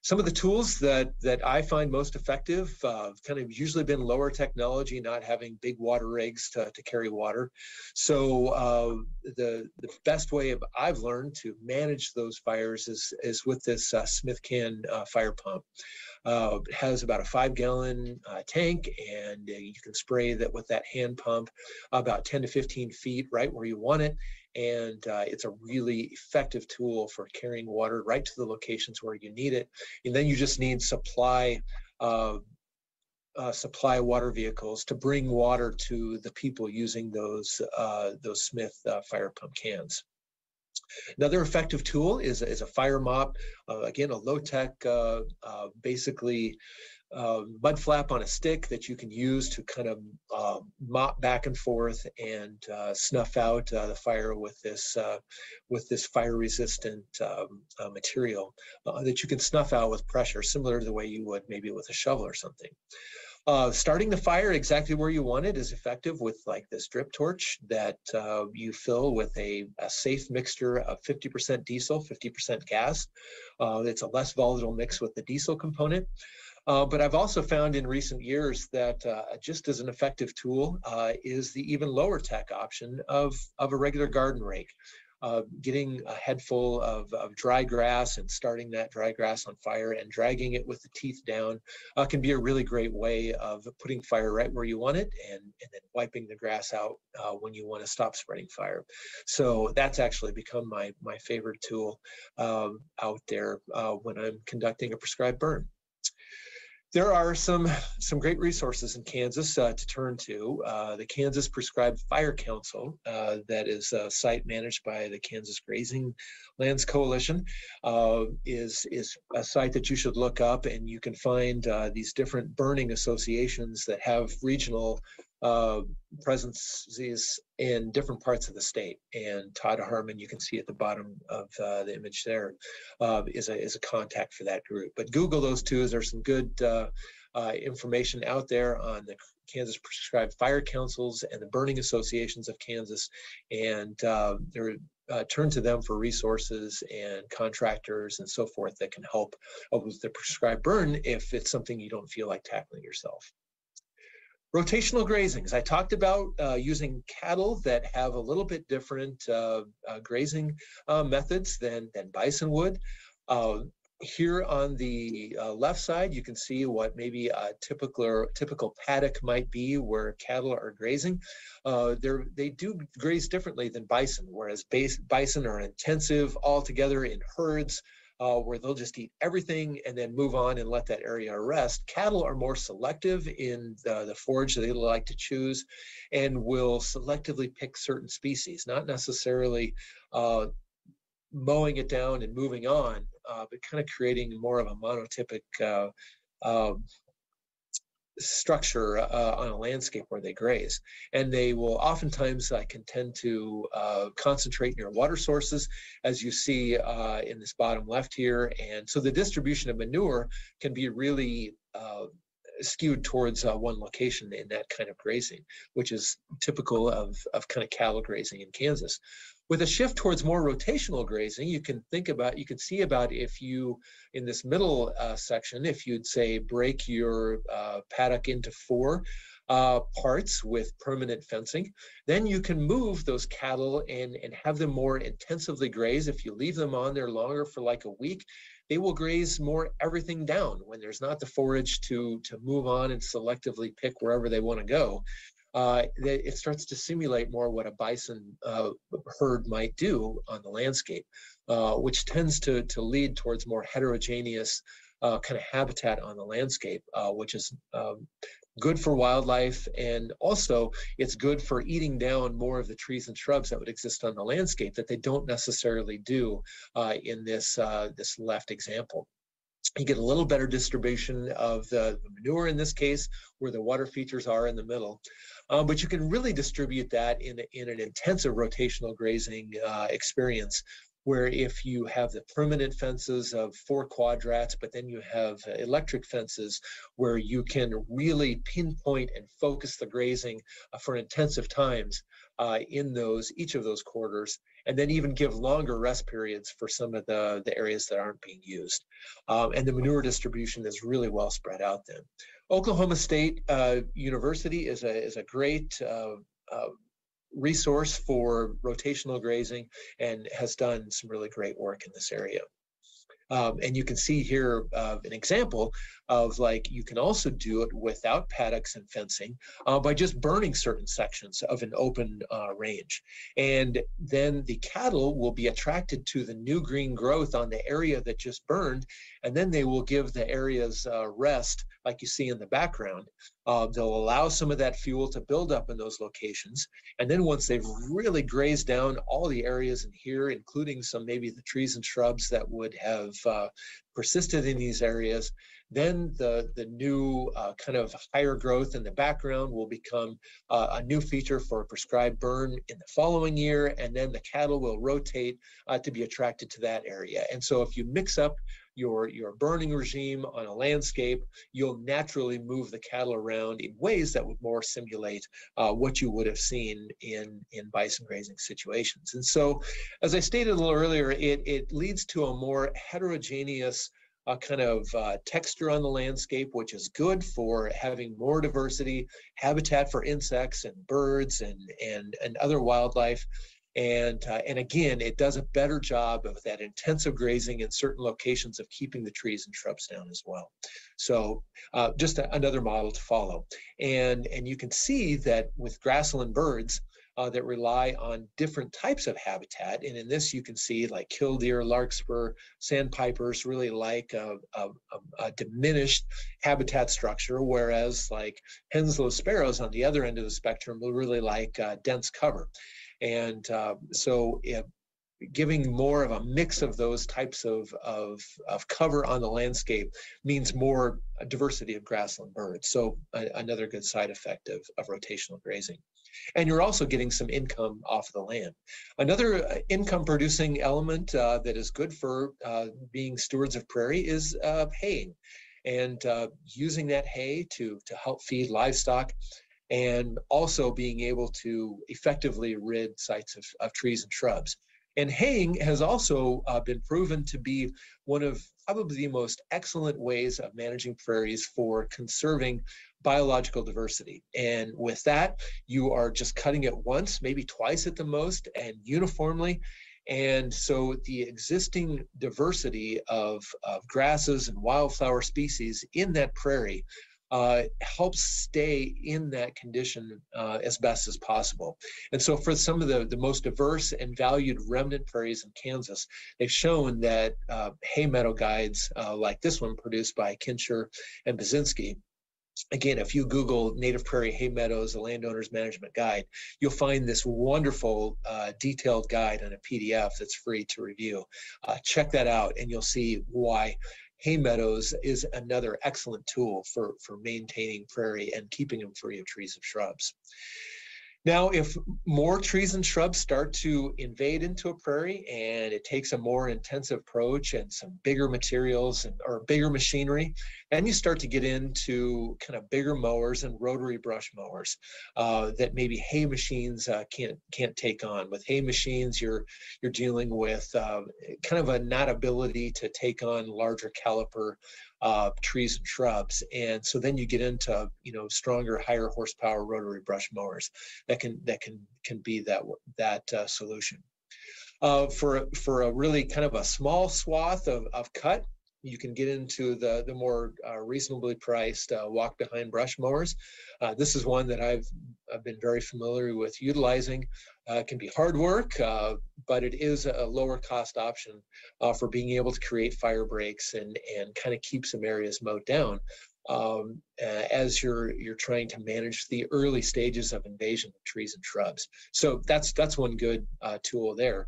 Some of the tools that, that I find most effective uh, kind of usually been lower technology, not having big water rigs to, to carry water. So uh, the, the best way I've learned to manage those fires is, is with this uh, Smith can uh, fire pump. Uh, it has about a five gallon uh, tank and uh, you can spray that with that hand pump about 10 to 15 feet right where you want it. And uh, it's a really effective tool for carrying water right to the locations where you need it. And then you just need supply uh, uh, supply water vehicles to bring water to the people using those uh, those Smith uh, fire pump cans. Another effective tool is, is a fire mop. Uh, again, a low-tech, uh, uh, basically uh, mud flap on a stick that you can use to kind of uh, mop back and forth and uh, snuff out the fire with this with this fire-resistant um, material that you can snuff out with pressure, similar to the way you would maybe with a shovel or something. Uh, starting the fire exactly where you want it is effective with like this drip torch that uh, you fill with a, a, safe mixture of 50% diesel, 50% gas. Uh, it's a less volatile mix with the diesel component. Uh, but I've also found in recent years that uh, just as an effective tool uh, is the even lower tech option of, of a regular garden rake uh, getting a head full of, of, dry grass and starting that dry grass on fire and dragging it with the teeth down uh, can be a really great way of putting fire right where you want it and, and then wiping the grass out uh, when you want to stop spreading fire. So that's actually become my, my favorite tool um, out there uh, when I'm conducting a prescribed burn there are some some great resources in Kansas uh, to turn to. Uh, the Kansas Prescribed Fire Council, uh, that is a site managed by the Kansas Grazing Lands Coalition, uh, is is a site that you should look up, and you can find uh, these different burning associations that have regional uh, presences in different parts of the state. And Todd Harmon, you can see at the bottom of uh, the image there, uh, is a is a contact for that group. But Google those two. There's some good uh, uh, information out there on the Kansas Prescribed Fire Councils and the Burning Associations of Kansas, and uh, they're uh, turn to them for resources and contractors and so forth that can help with the prescribed burn if it's something you don't feel like tackling yourself. Rotational grazings. I talked about uh, using cattle that have a little bit different uh, uh, grazing uh, methods than, than bison would. Uh, here on the uh, left side, you can see what maybe a typical typical paddock might be where cattle are grazing. They do graze differently than bison, whereas bison are intensive all together in herds. Uh, where they'll just eat everything and then move on and let that area rest. Cattle are more selective in the, the forage that they like to choose and will selectively pick certain species, not necessarily uh, mowing it down and moving on, uh, but kind of creating more of a monotypic uh, um, structure uh, on a landscape where they graze. And they will oftentimes uh, can tend to uh, concentrate near water sources, as you see uh, in this bottom left here. And so the distribution of manure can be really uh, skewed towards uh, one location in that kind of grazing, which is typical of, of kind of cattle grazing in Kansas. With a shift towards more rotational grazing, you can think about, you can see about if you, in this middle uh, section, if you'd say break your uh, paddock into four uh, parts with permanent fencing, then you can move those cattle and, and have them more intensively graze. If you leave them on there longer for like a week, they will graze more everything down when there's not the forage to to move on and selectively pick wherever they want to go uh, it starts to simulate more what a bison uh, herd might do on the landscape, uh, which tends to, to lead towards more heterogeneous uh, kind of habitat on the landscape, uh, which is um, good for wildlife and also it's good for eating down more of the trees and shrubs that would exist on the landscape that they don't necessarily do uh, in this this left example you get a little better distribution of the manure in this case, where the water features are in the middle. Um, but you can really distribute that in, in an intensive rotational grazing uh, experience where if you have the permanent fences of four quadrats, but then you have electric fences where you can really pinpoint and focus the grazing uh, for intensive times uh, in those each of those quarters, and then even give longer rest periods for some of the, the areas that aren't being used. Um, and the manure distribution is really well spread out then. Oklahoma State uh, University is a, is a great uh, uh, resource for rotational grazing and has done some really great work in this area. Um, and you can see here uh, an example of like you can also do it without paddocks and fencing uh, by just burning certain sections of an open uh, range. And then the cattle will be attracted to the new green growth on the area that just burned, and then they will give the areas uh, rest like you see in the background. Uh, they'll allow some of that fuel to build up in those locations. And then once they've really grazed down all the areas in here, including some maybe the trees and shrubs that would have uh, persisted in these areas, then the, the new uh, kind of higher growth in the background will become uh, a new feature for a prescribed burn in the following year, and then the cattle will rotate uh, to be attracted to that area. And so if you mix up your, your burning regime on a landscape, you'll naturally move the cattle around in ways that would more simulate uh, what you would have seen in, in bison grazing situations. And so, as I stated a little earlier, it, it leads to a more heterogeneous uh, kind of uh, texture on the landscape, which is good for having more diversity, habitat for insects and birds and, and, and other wildlife. And, uh, and again, it does a better job of that intensive grazing in certain locations of keeping the trees and shrubs down as well. So uh, just a, another model to follow. And, and you can see that with grassland birds, uh, that rely on different types of habitat. And in this, you can see like killdeer, larkspur, sandpipers really like a, a, a, diminished habitat structure, whereas like Henslow sparrows on the other end of the spectrum will really like uh, dense cover. And uh, so if, giving more of a mix of those types of, of, of cover on the landscape means more diversity of grassland birds. So a, another good side effect of, of rotational grazing. And you're also getting some income off the land. Another uh, income producing element uh, that is good for uh, being stewards of prairie is uh, haying and uh, using that hay to, to help feed livestock and also being able to effectively rid sites of, of trees and shrubs. And haying has also uh, been proven to be one of probably the most excellent ways of managing prairies for conserving biological diversity. And with that, you are just cutting it once, maybe twice at the most, and uniformly. And so the existing diversity of, of grasses and wildflower species in that prairie uh, helps stay in that condition uh, as best as possible. And so for some of the, the most diverse and valued remnant prairies in Kansas, they've shown that uh, hay meadow guides uh, like this one produced by Kindscher and Basinski again, if you Google native prairie hay meadows, the landowner's management guide, you'll find this wonderful uh, detailed guide on a PDF that's free to review. Uh, check that out and you'll see why hay meadows is another excellent tool for, for maintaining prairie and keeping them free of trees and shrubs. Now, if more trees and shrubs start to invade into a prairie and it takes a more intensive approach and some bigger materials and, or bigger machinery, and you start to get into kind of bigger mowers and rotary brush mowers uh, that maybe hay machines uh, can't can't take on. With hay machines, you're you're dealing with uh, kind of a not ability to take on larger caliper uh, trees and shrubs. And so then you get into you know stronger, higher horsepower rotary brush mowers that can that can can be that that uh, solution. Uh, for for a really kind of a small swath of, of cut, you can get into the the more uh, reasonably priced uh, walk behind brush mowers. Uh, this is one that I've I've been very familiar with utilizing. Uh, it can be hard work, uh, but it is a lower cost option uh, for being able to create fire breaks and and kind of keep some areas mowed down. Um, as you're you're trying to manage the early stages of invasion of trees and shrubs, so that's that's one good tool there.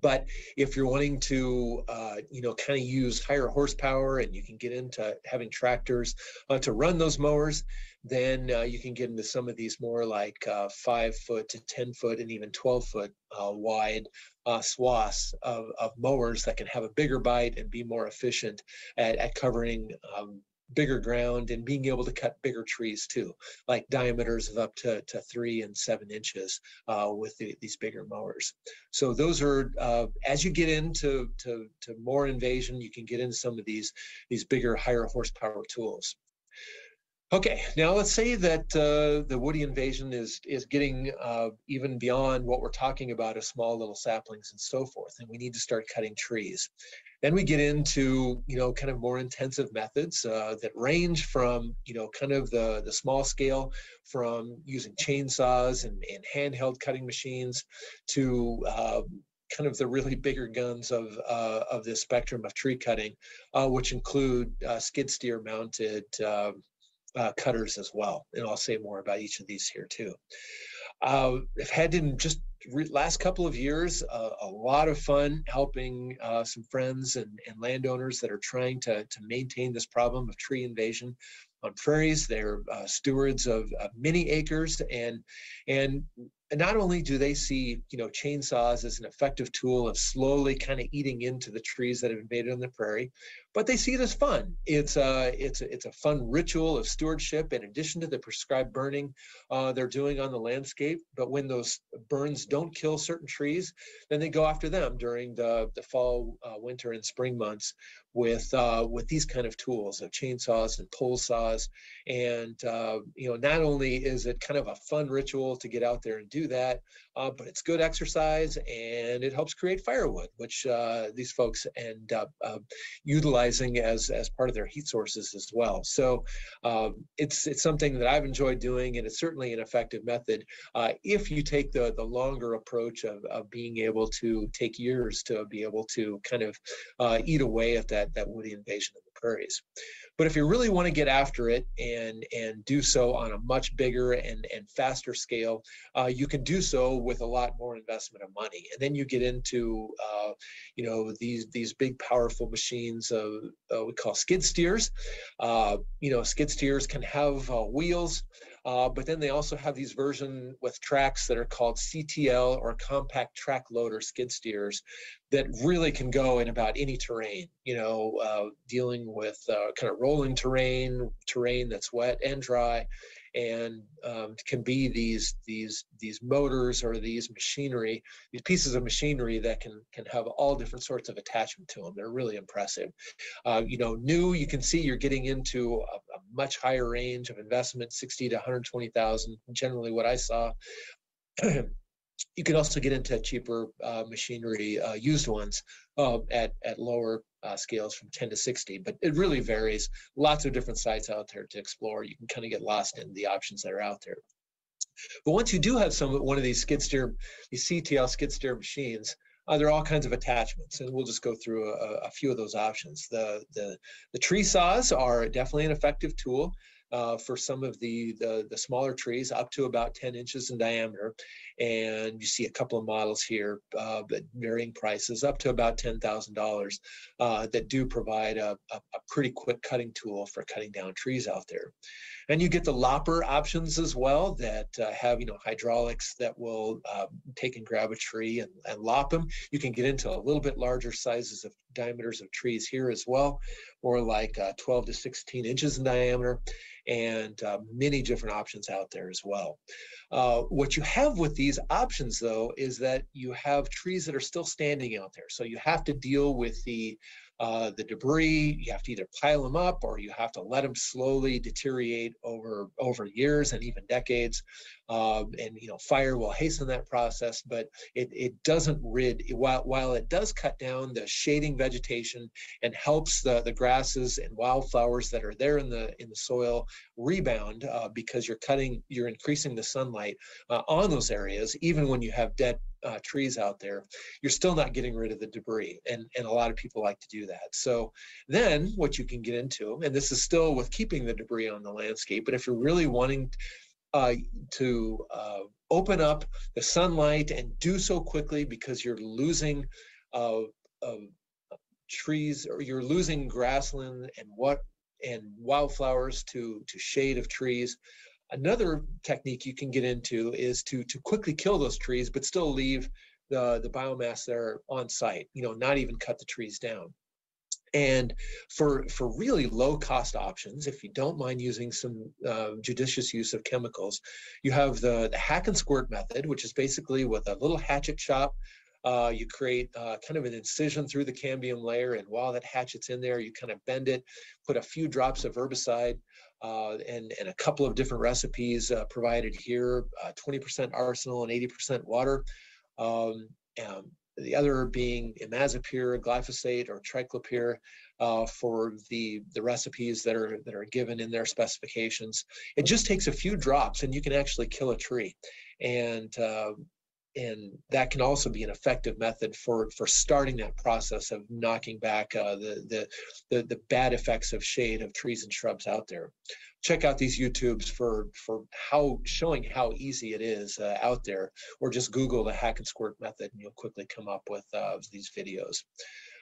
But if you're wanting to, uh, you know, kind of use higher horsepower and you can get into having tractors uh, to run those mowers, then uh, you can get into some of these more like uh, five foot to 10 foot and even 12 foot uh, wide uh, swaths of, of mowers that can have a bigger bite and be more efficient at, at covering um, bigger ground and being able to cut bigger trees too, like diameters of up to, to three and seven inches uh, with the, these bigger mowers. So those are, uh, as you get into to, to more invasion, you can get into some of these, these bigger, higher horsepower tools. Okay, now let's say that uh, the woody invasion is is getting uh, even beyond what we're talking about as small little saplings and so forth, and we need to start cutting trees. Then we get into, you know, kind of more intensive methods uh, that range from, you know, kind of the, the small scale from using chainsaws and, and handheld cutting machines to uh, kind of the really bigger guns of, uh, of this spectrum of tree cutting, uh, which include uh, skid steer mounted um, uh, cutters as well. And I'll say more about each of these here too. Uh, I've had in just re- last couple of years uh, a lot of fun helping uh, some friends and, and landowners that are trying to, to maintain this problem of tree invasion on prairies. They're uh, stewards of, of, many acres, and and not only do they see you know chainsaws as an effective tool of slowly kind of eating into the trees that have invaded on the prairie, but they see it as fun. It's a it's a, it's a fun ritual of stewardship in addition to the prescribed burning uh, they're doing on the landscape. But when those burns don't kill certain trees, then they go after them during the the fall, uh, winter, and spring months with uh, with these kind of tools of chainsaws and pole saws. And uh, you know, not only is it kind of a fun ritual to get out there and do that, uh, but it's good exercise and it helps create firewood, which uh, these folks end up uh, utilizing as as part of their heat sources as well. So um, it's it's something that I've enjoyed doing, and it's certainly an effective method uh, if you take the the longer approach of, of being able to take years to be able to kind of eat away at that that woody invasion of the prairies. But if you really want to get after it and and do so on a much bigger and and faster scale, uh, you can do so with a lot more investment of money. And then you get into uh, you know these these big powerful machines uh, we call skid steers. Uh, you know skid steers can have uh, wheels. Uh, but then they also have these version with tracks that are called CTL or compact track loader skid steers that really can go in about any terrain, you know, uh, dealing with uh, kind of rolling terrain, terrain that's wet and dry, and um, can be these these these motors or these machinery, these pieces of machinery that can can have all different sorts of attachment to them. They're really impressive. Uh, you know, new you can see you're getting into a, a much higher range of investment, 60 to 120,000. Generally, what I saw. *clears throat* you can also get into cheaper uh, machinery, uh, used ones, uh, at, at lower uh, scales from 10 to 60, but it really varies. Lots of different sites out there to explore. You can kind of get lost in the options that are out there. But once you do have some one of these skid steer, these CTL skid steer machines, uh, there are all kinds of attachments, and we'll just go through a, a, few of those options. The, the, the tree saws are definitely an effective tool uh, for some of the, the, the smaller trees up to about 10 inches in diameter. And you see a couple of models here uh, at varying prices up to about $10,000 uh, that do provide a, a, a pretty quick cutting tool for cutting down trees out there. And you get the lopper options as well that uh, have, you know, hydraulics that will uh, take and grab a tree and, and lop them. You can get into a little bit larger sizes of diameters of trees here as well, or like uh, 12 to 16 inches in diameter and uh, many different options out there as well. Uh, what you have with these options though is that you have trees that are still standing out there. So you have to deal with the uh, the debris. You have to either pile them up or you have to let them slowly deteriorate over over years and even decades. Um, and you know, fire will hasten that process, but it, it doesn't rid. While while it does cut down the shading vegetation and helps the the grasses and wildflowers that are there in the in the soil rebound uh, because you're cutting, you're increasing the sunlight uh, on those areas, even when you have dead uh, trees out there, you're still not getting rid of the debris. And, and a lot of people like to do that. So then what you can get into, and this is still with keeping the debris on the landscape, but if you're really wanting uh, to uh, open up the sunlight and do so quickly because you're losing uh, trees or you're losing grassland and what and wildflowers to to shade of trees Another technique you can get into is to to quickly kill those trees, but still leave the the biomass there on site. You know, not even cut the trees down. And for for really low cost options, if you don't mind using some uh, judicious use of chemicals, you have the the hack and squirt method, which is basically with a little hatchet chop. Uh, you create uh, kind of an incision through the cambium layer, and while that hatchet's in there, you kind of bend it, put a few drops of herbicide, and, and a couple of different recipes uh, provided here, 20% uh, arsenal and 80% water. Um, the other being imazapyr, glyphosate, or triclopyr uh, for the the recipes that are that are given in their specifications. It just takes a few drops, and you can actually kill a tree. And uh, and that can also be an effective method for for starting that process of knocking back uh, the, the, the the bad effects of shade of trees and shrubs out there. Check out these YouTubes for for how showing how easy it is uh, out there, or just Google the hack and squirt method, and you'll quickly come up with uh, these videos.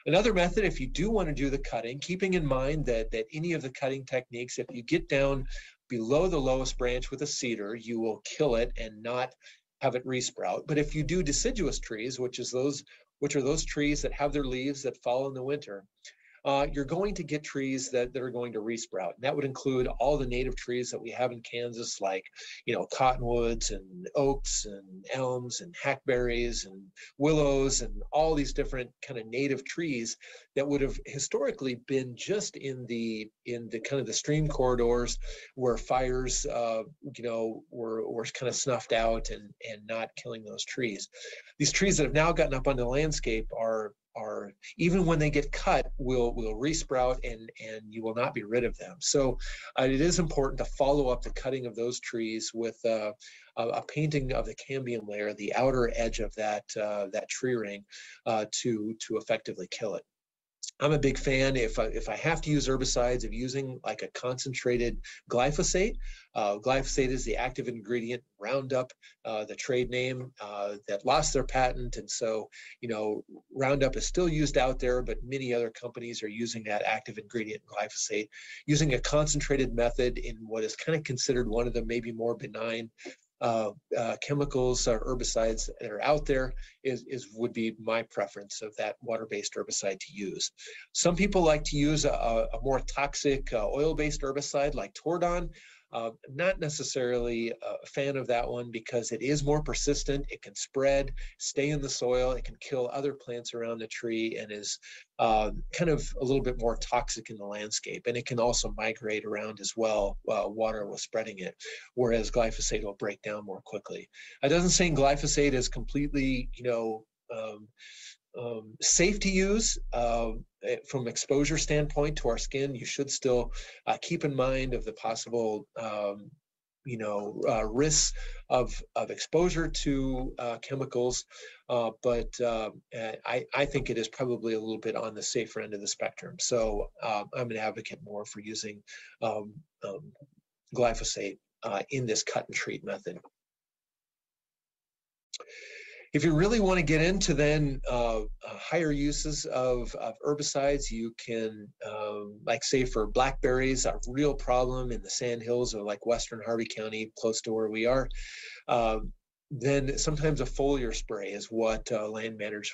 Another method, if you do want to do the cutting, keeping in mind that that any of the cutting techniques, if you get down below the lowest branch with a cedar, you will kill it and not have it resprout. But if you do deciduous trees, which is those which are those trees that have their leaves that fall in the winter, uh, you're going to get trees that, that are going to resprout. And that would include all the native trees that we have in Kansas, like, you know, cottonwoods and oaks and elms and hackberries and willows and all these different kind of native trees that would have historically been just in the in the kind of the stream corridors where fires, uh, you know, were, were kind of snuffed out and, and not killing those trees. These trees that have now gotten up on the landscape are are even when they get cut will will resprout and and you will not be rid of them. So uh, it is important to follow up the cutting of those trees with uh, a, a, painting of the cambium layer the outer edge of that uh, that tree ring uh, to to effectively kill it I'm a big fan if I, if I have to use herbicides of using like a concentrated glyphosate. Uh, glyphosate is the active ingredient Roundup, uh, the trade name uh, that lost their patent, and so you know Roundup is still used out there, but many other companies are using that active ingredient glyphosate, using a concentrated method in what is kind of considered one of the maybe more benign uh, uh, chemicals or herbicides that are out there is, is would be my preference of that water-based herbicide to use. Some people like to use a, a more toxic uh, oil-based herbicide like Tordon. Uh, not necessarily a fan of that one because it is more persistent. It can spread, stay in the soil. It can kill other plants around the tree and is uh, kind of a little bit more toxic in the landscape. And it can also migrate around as well, uh, water was spreading it, whereas glyphosate will break down more quickly. I doesn't say glyphosate is completely, you know, um, um, safe to use uh, from exposure standpoint to our skin. You should still uh, keep in mind of the possible, um, you know, uh, risks of of exposure to uh, chemicals. Uh, but um, I, I think it is probably a little bit on the safer end of the spectrum. So uh, I'm an advocate more for using um, um, glyphosate in this cut and treat method if you really want to get into then uh, uh, higher uses of, of, herbicides, you can, um, like say for blackberries, a real problem in the sand hills of like Western Harvey County, close to where we are. Uh, then sometimes a foliar spray is what uh, land managers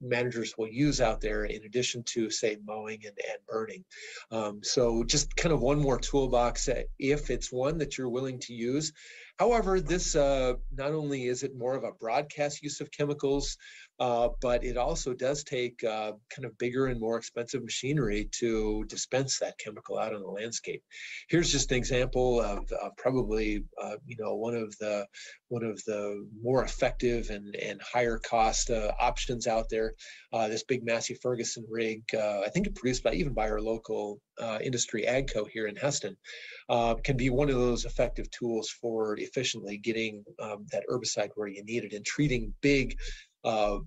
managers will use out there in addition to say mowing and, and burning. Um, so just kind of one more toolbox if it's one that you're willing to use. However, this uh, not only is it more of a broadcast use of chemicals, uh, but it also does take uh, kind of bigger and more expensive machinery to dispense that chemical out on the landscape. Here's just an example of probably uh, you know one of the one of the more effective and and higher cost uh, options out there. Uh, this big Massey Ferguson rig, I think it produced by even by our local industry AGCO here in Hesston, can be one of those effective tools for efficiently getting um, that herbicide where you need it and treating big uh,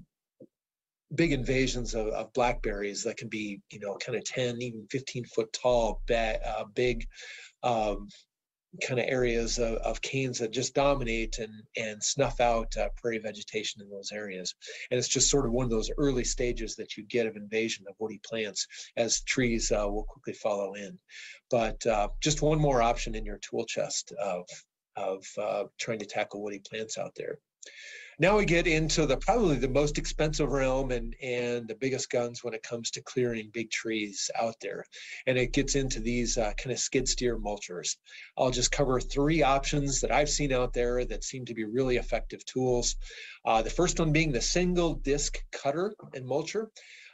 big invasions of, of, blackberries that can be, you know, kind of 10, even 15 foot tall, ba- uh, big um, kind of areas of, of, canes that just dominate and, and snuff out uh, prairie vegetation in those areas. And it's just sort of one of those early stages that you get of invasion of woody plants as trees uh, will quickly follow in. But uh, just one more option in your tool chest of, of uh, trying to tackle woody plants out there. Now we get into the probably the most expensive realm and and the biggest guns when it comes to clearing big trees out there, and it gets into these uh, kind of skid steer mulchers. I'll just cover three options that I've seen out there that seem to be really effective tools. Uh, the first one being the single disc cutter and mulcher.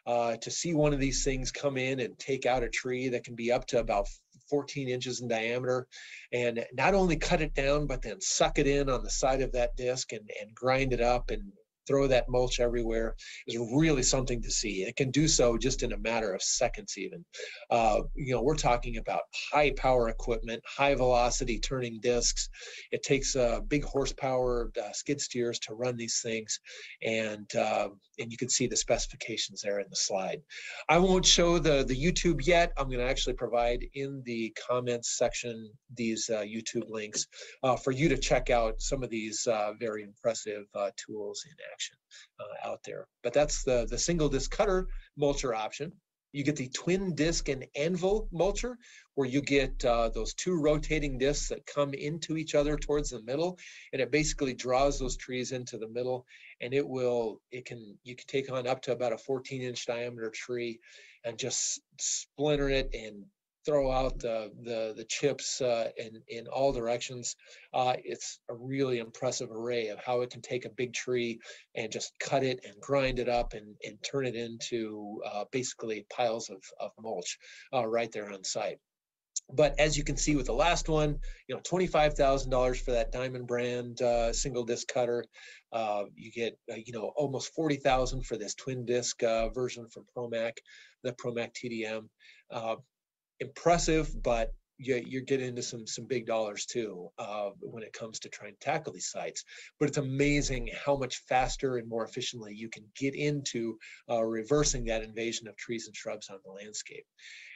Uh, to see one of these things come in and take out a tree that can be up to about 14 inches in diameter and not only cut it down, but then suck it in on the side of that disc and, and grind it up and throw that mulch everywhere is really something to see. It can do so just in a matter of seconds, even. Uh, you know, we're talking about high power equipment, high velocity turning discs. It takes uh, big horsepower uh, skid steers to run these things, and uh, and you can see the specifications there in the slide. I won't show the the YouTube yet. I'm going to actually provide in the comments section these uh, YouTube links uh, for you to check out some of these very impressive tools in uh, out there. But that's the, the single disc cutter mulcher option. You get the twin disc and anvil mulcher, where you get uh, those two rotating discs that come into each other towards the middle, and it basically draws those trees into the middle. And it will, it can, you can take on up to about a 14 inch diameter tree and just splinter it and throw out the the, the chips uh, in in all directions. Uh, it's a really impressive array of how it can take a big tree and just cut it and grind it up and, and turn it into uh, basically piles of, of mulch uh, right there on site. But as you can see with the last one, you know, $25,000 for that Diamond brand uh, single disc cutter. Uh, you get, you know, almost 40,000 for this twin disc version from Promac, the Promac TDM. Impressive, but you, you're getting into some some big dollars too uh, when it comes to trying to tackle these sites. But it's amazing how much faster and more efficiently you can get into uh, reversing that invasion of trees and shrubs on the landscape.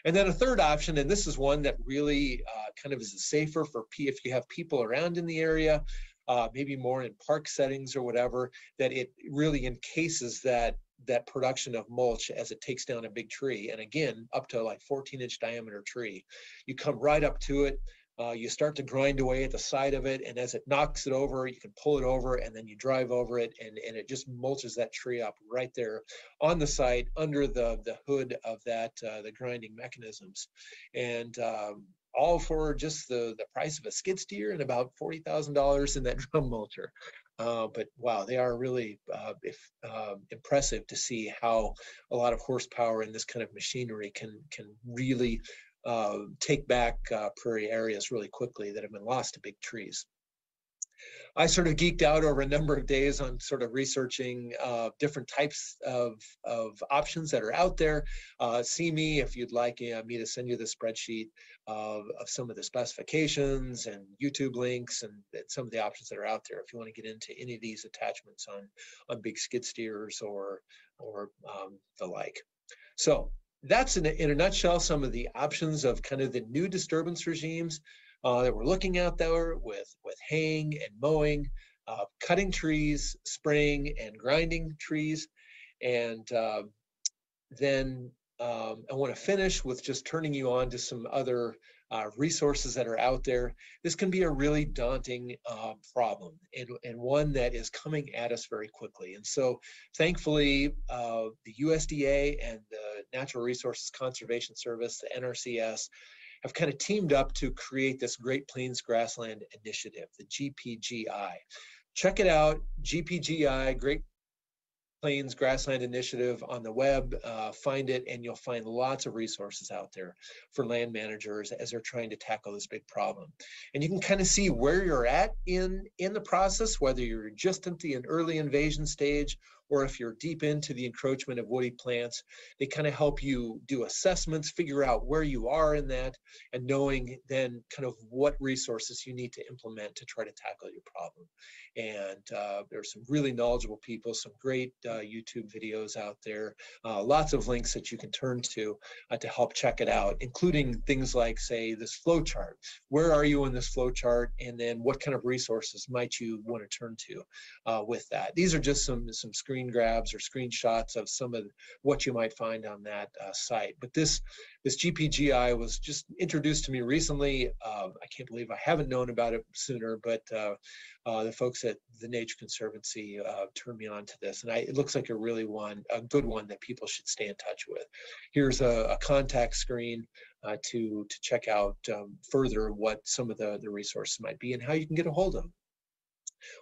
And then a third option, and this is one that really uh, kind of is safer for P if you have people around in the area. Uh, maybe more in park settings or whatever, that it really encases that that production of mulch as it takes down a big tree. And again, up to like 14 inch diameter tree. You come right up to it, uh, you start to grind away at the side of it, and as it knocks it over, you can pull it over, and then you drive over it, and, and it just mulches that tree up right there on the site under the the hood of that uh, the grinding mechanisms. And um, all for just the, the price of a skid steer and about $40,000 in that *laughs* drum mulcher. Uh, but wow, they are really uh, if, uh, impressive to see how a lot of horsepower in this kind of machinery can can really uh, take back uh, prairie areas really quickly that have been lost to big trees. I sort of geeked out over a number of days on sort of researching uh, different types of, of options that are out there. Uh, see me if you'd like uh, me to send you the spreadsheet of, of some of the specifications and YouTube links and, and some of the options that are out there if you want to get into any of these attachments on, on big skid steers or, or um, the like. So that's in a, in a nutshell some of the options of kind of the new disturbance regimes uh, that we're looking at there with, with haying and mowing, uh, cutting trees, spraying and grinding trees. And uh, then um, I want to finish with just turning you on to some other uh, resources that are out there. This can be a really daunting uh, problem and, and one that is coming at us very quickly. And so thankfully, uh, the USDA and the Natural Resources Conservation Service, the NRCS, have kind of teamed up to create this Great Plains Grassland Initiative, the GPGI. Check it out, GPGI, Great Plains Grassland Initiative on the web. Uh, find it, and you'll find lots of resources out there for land managers as they're trying to tackle this big problem. And you can kind of see where you're at in in the process, whether you're just at the early invasion stage or if you're deep into the encroachment of woody plants, they kind of help you do assessments, figure out where you are in that, and knowing then kind of what resources you need to implement to try to tackle your problem. And uh, there's some really knowledgeable people, some great uh, YouTube videos out there, uh, lots of links that you can turn to uh, to help check it out, including things like, say, this flow chart. Where are you in this flow chart? And then what kind of resources might you want to turn to uh, with that? These are just some, some screen screen grabs or screenshots of some of what you might find on that uh, site. But this this GPGI was just introduced to me recently. Uh, I can't believe I haven't known about it sooner, but uh, uh the folks at the Nature Conservancy uh, turned me on to this, and I, it looks like a really one, a good one that people should stay in touch with. Here's a, a contact screen uh, to to check out um, further what some of the the resources might be and how you can get a hold of them.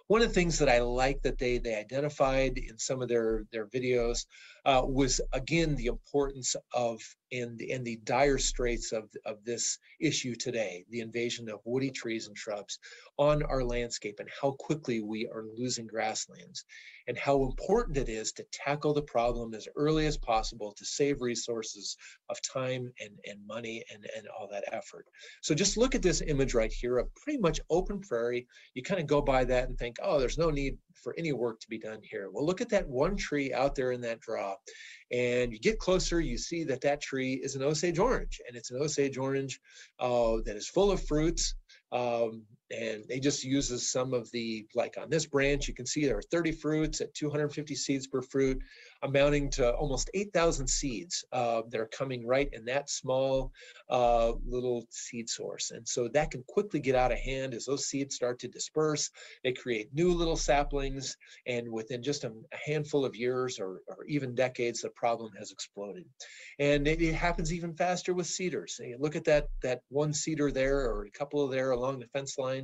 One of the things that I like that they they identified in some of their their videos uh, was again the importance of and and the dire straits of of this issue today, the invasion of woody trees and shrubs on our landscape, and how quickly we are losing grasslands, and how important it is to tackle the problem as early as possible to save resources of time and and money and and all that effort. So just look at this image right here of pretty much open prairie. You kind of go by that and think, oh, there's no need for any work to be done here. Well, look at that one tree out there in that draw. And you get closer, you see that that tree is an Osage orange, and it's an Osage orange uh, that is full of fruits. Um, and they just uses some of the, like on this branch, you can see there are 30 fruits at 250 seeds per fruit amounting to almost 8,000 seeds uh, that are coming right in that small uh, little seed source. And so that can quickly get out of hand as those seeds start to disperse. They create new little saplings, and within just a, a handful of years or, or, even decades, the problem has exploded. And it, it happens even faster with cedars. Look at that, that one cedar there or a couple of there along the fence line.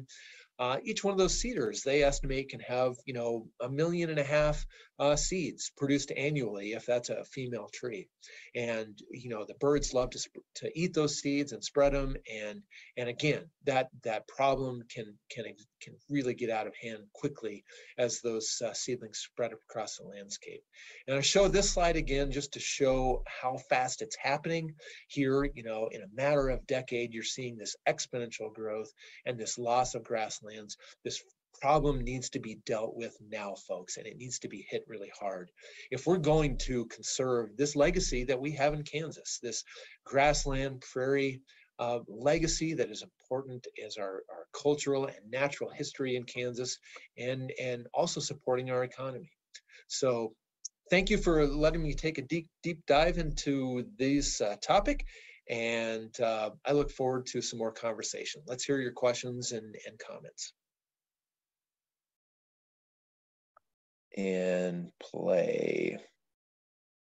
Uh, each one of those cedars they estimate can have you know a million and a half uh, seeds produced annually if that's a female tree. And you know the birds love to, to eat those seeds and spread them. And and again that that problem can can can really get out of hand quickly as those uh, seedlings spread across the landscape. And i show this slide again just to show how fast it's happening. Here you know in a matter of decade you're seeing this exponential growth and this loss of grasslands. This problem needs to be dealt with now, folks, and it needs to be hit really hard. If we're going to conserve this legacy that we have in Kansas, this grassland prairie uh, legacy that is important as our, our cultural and natural history in Kansas and, and also supporting our economy. So thank you for letting me take a deep, deep dive into this uh, topic. And uh, I look forward to some more conversation. Let's hear your questions and, and comments. and play.